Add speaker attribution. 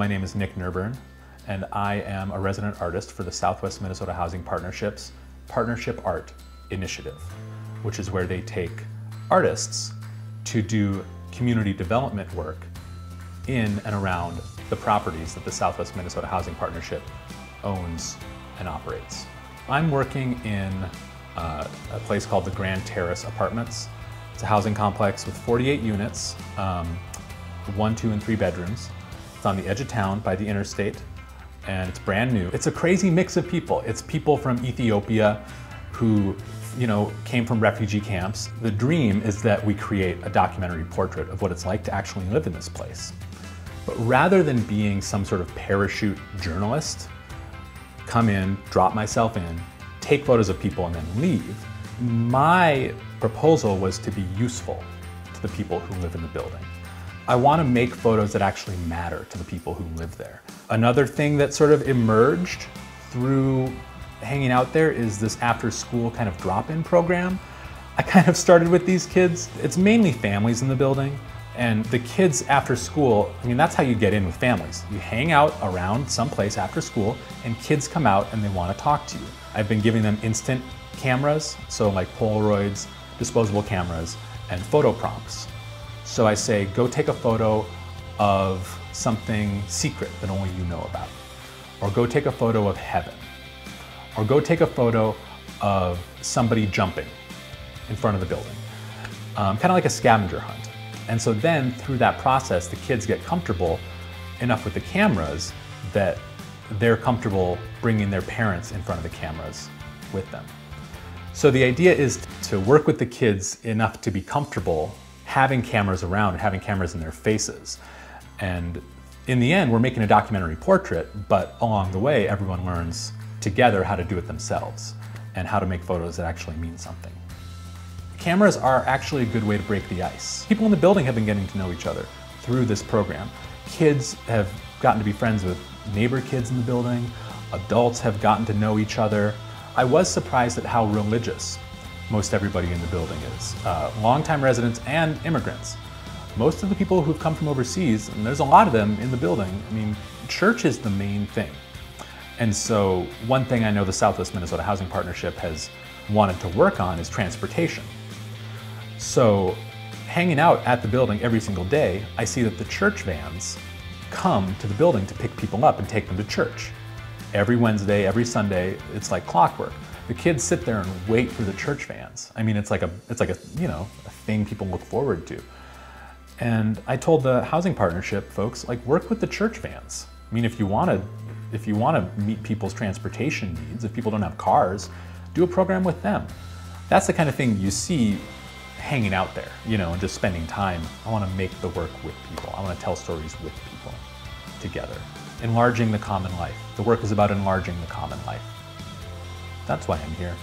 Speaker 1: My name is Nik Nerburn, and I am a resident artist for the Southwest Minnesota Housing Partnership's Partnership Art Initiative, which is where they take artists to do community development work in and around the properties that the Southwest Minnesota Housing Partnership owns and operates. I'm working in uh, a place called the Grand Terrace Apartments. It's a housing complex with 48 units, um, one, two, and three bedrooms. It's on the edge of town by the interstate, and it's brand new. It's a crazy mix of people. It's people from Ethiopia who you know, came from refugee camps. The dream is that we create a documentary portrait of what it's like to actually live in this place. But rather than being some sort of parachute journalist, come in, drop myself in, take photos of people and then leave, my proposal was to be useful to the people who live in the building. I want to make photos that actually matter to the people who live there. Another thing that sort of emerged through hanging out there is this after school kind of drop-in program. I kind of started with these kids. It's mainly families in the building. And the kids after school, I mean, that's how you get in with families. You hang out around someplace after school and kids come out and they want to talk to you. I've been giving them instant cameras, so like Polaroids, disposable cameras, and photo prompts. So I say, go take a photo of something secret that only you know about. Or go take a photo of heaven or go take a photo of somebody jumping in front of the building, um, kind of like a scavenger hunt. And so then through that process, the kids get comfortable enough with the cameras that they're comfortable bringing their parents in front of the cameras with them. So the idea is to work with the kids enough to be comfortable having cameras around and having cameras in their faces. And in the end, we're making a documentary portrait, but along the way, everyone learns together how to do it themselves and how to make photos that actually mean something. Cameras are actually a good way to break the ice. People in the building have been getting to know each other through this program. Kids have gotten to be friends with neighbor kids in the building. Adults have gotten to know each other. I was surprised at how religious most everybody in the building is. Uh, longtime residents and immigrants. Most of the people who've come from overseas, and there's a lot of them in the building, I mean, church is the main thing. And so one thing I know the Southwest Minnesota Housing Partnership has wanted to work on is transportation. So hanging out at the building every single day, I see that the church vans come to the building to pick people up and take them to church. Every Wednesday, every Sunday, it's like clockwork. The kids sit there and wait for the church vans. I mean, it's like a, it's like a, you know, a thing people look forward to. And I told the housing partnership folks, like, work with the church vans. I mean, if you want to if you want to meet people's transportation needs, if people don't have cars, do a program with them. That's the kind of thing you see hanging out there, you know, and just spending time. I want to make the work with people. I want to tell stories with people together. Enlarging the common life. The work is about enlarging the common life. That's why I'm here.